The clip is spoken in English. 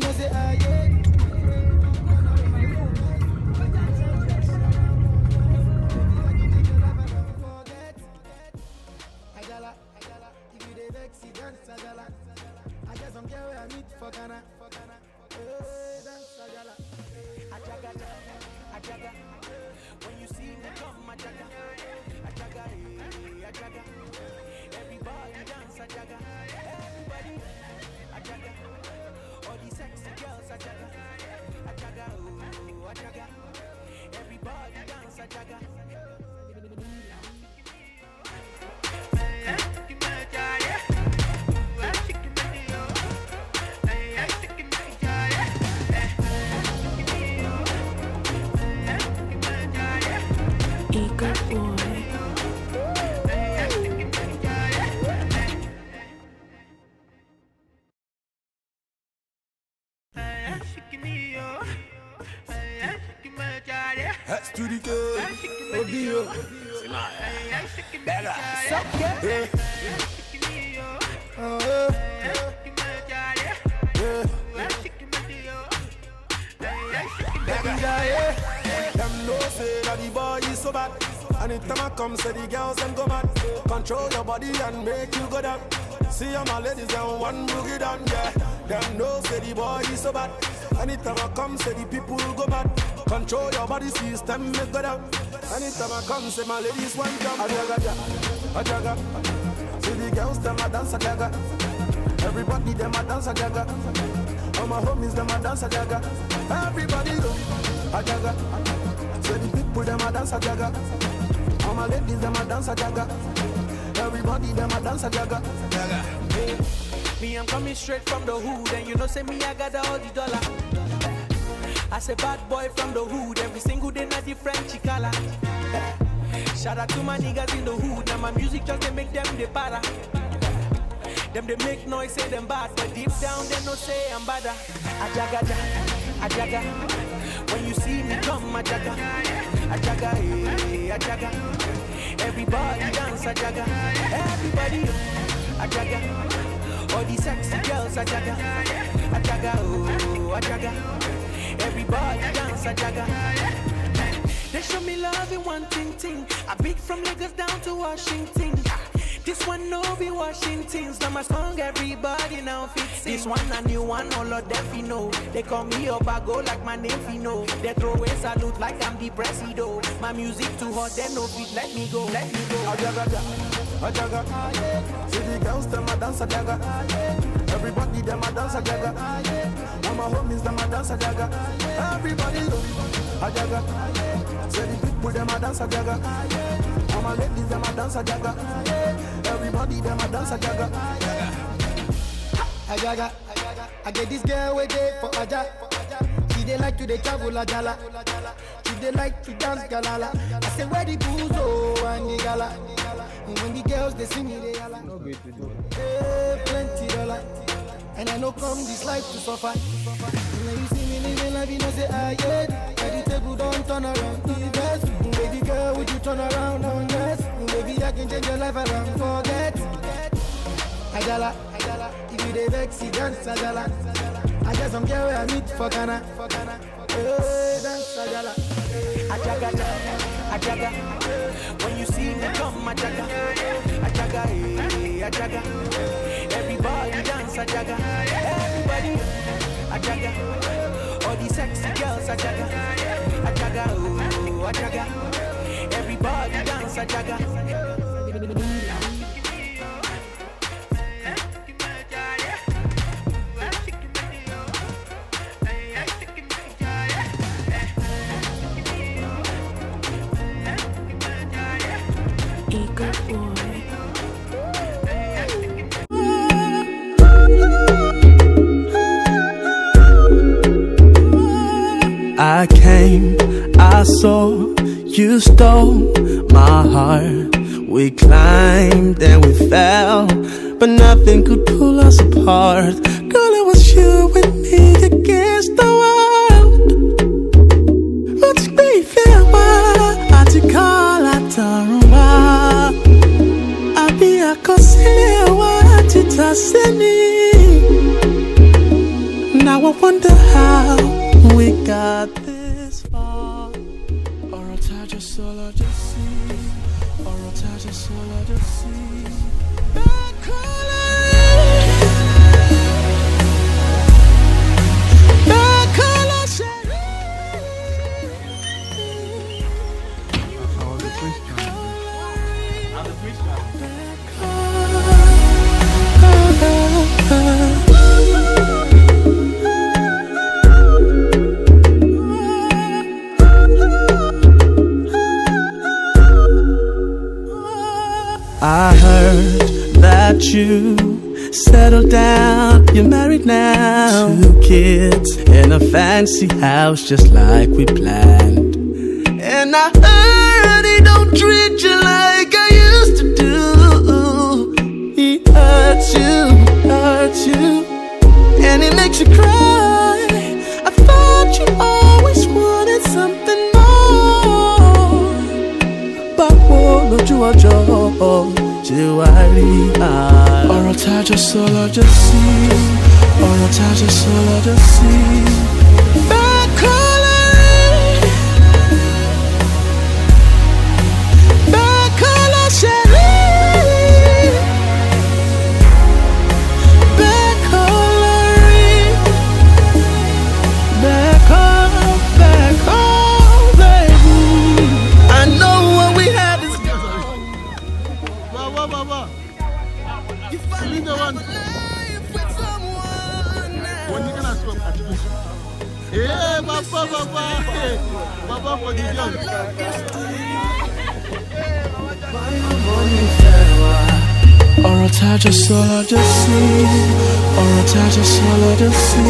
me know say, ah, Bella, know say that the boy is so bad. Anytime I come, say the girls them go mad. Control your body and make you go down. See all my ladies down one boogie down, yeah. Them know say the boy is so bad. Anytime I come, say the people go mad. Control your body system, make go down. Anytime I come, say my ladies want jump. Ajaga, ajaga. See the girls them a dance a jaga. Everybody them a dance a jaga. All my homies them a dance a jaga. Everybody oh, go a jaga. Say the people them a dance a jaga. All my ladies them a dance a jaga. Everybody them a dance a jaga. Jaga. Me, I'm coming straight from the hood, and you know, say me, I got all the dollar. I say bad boy from the hood, every single day, not different chicala. Shout out to my niggas in the hood, now my music just they make them the para. Them they make noise, say them bad, but deep down they no say I'm bad. Ajaga, ajaga. When you see me come, ajaga, ajaga, eh, ajaga. Everybody dance, ajaga. Everybody, ajaga. All these sexy girls, ajaga, ajaga, oh, ajaga. Everybody dance, ajaga. They show me love in one thing thing. I beat from Lagos down to Washington. This one no be Washington's. Now my song everybody now fit sing. This one a new one, all of them fi know. They call me up, I go like my name Fino. They throw a salute like I'm the presido. My music too hot, they no fit let me go, let me go. Ajaga, ajaga. See the girls them a dance a jaga. Everybody them a dance a jaga. All my homies them a dance a jaga. Everybody go a jaga. Say the people them a dance a jaga. All my ladies them a dance a jaga. Everybody them a dance a jaga. Ajaga, I get this girl way there for Aja. She they like to they travel a jala. She they like to dance galala. I say where the booze oh and the gala. And when the girls they see me they yalla. Hey, plenty dollar. And I know come this life to suffer. When you see me living life, you know say ah yeah. Where the table don't turn around. Invest, baby girl, would you turn around? Oh yes, maybe I can change your life around. Forget. Ajala, ajala. If you dey vex, you dance ajala. I get some girl where I meet for Ghana. Hey, dance ajala. Eh, ajaga, ajaga. When you see me come, ajaga, ajaga, eh, ajaga. Everybody dance, ajaga. Everybody, ajaga. All these sexy girls, ajaga, ajaga, oh, ajaga. Everybody dance, ajaga. Eagle I came, I saw, you stole my heart. We climbed and we fell, but nothing could pull us apart. Girl, it was you and me against the world. But baby, why I to call a Taruma? Àbí àkọsílẹ̀ wa ti ta destiny. Now I wonder how got this far. Ọ̀rọ̀ tájọ sọ lọ́jọ́ sí, ọ̀rọ̀ tájọ sọ lọ́jọ́ sí. Bẹ́ẹ̀ kọ́ lẹ́yìn. I heard that you settled down, you're married now. Two kids in a fancy house just like we planned. And I heard he don't treat you like I used to do. He hurts you, hurts you, and he makes you cry. I thought you always wanted something more. báwo oh, lójú ọjọ́ ṣe wá rí a. ọ̀rọ̀ tájọ sọ lọ́jọ́ sí ọ̀rọ̀ tájọ sọ lọ́jọ́ sí. Baba for the young. ọ̀rọ̀ tájọ sọ lọ́jọ́ sí ọ̀rọ̀ tájọ sọ lọ́jọ́ sí